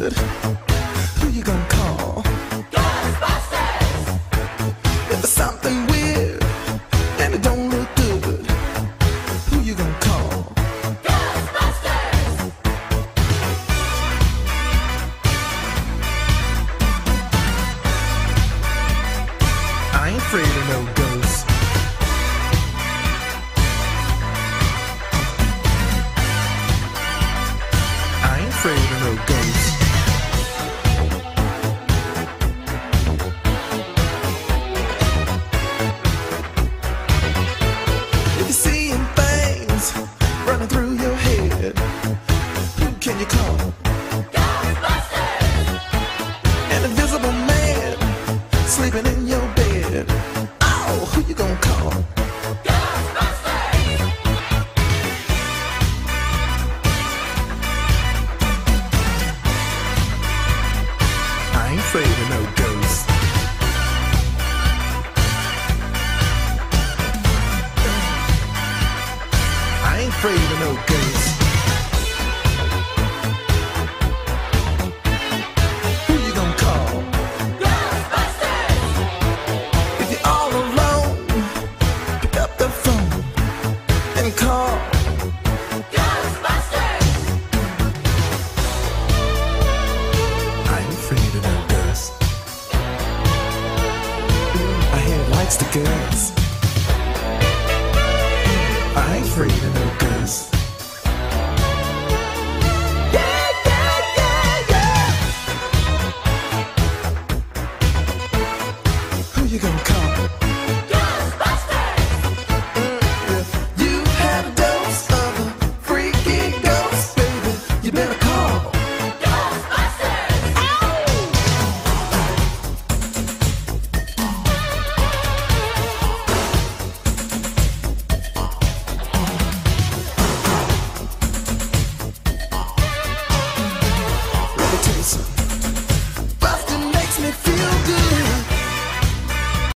who you gonna call? Ghostbusters! If there's something weird and it don't look good, who you gonna call? Ghostbusters! I ain't afraid of no ghosts. I ain't afraid of no ghosts. You call? Ghostbusters! An invisible man sleeping in your bed. Oh, who you gonna call? Ghostbusters! I ain't afraid of no ghosts. I ain't afraid of no ghosts. you gonna come?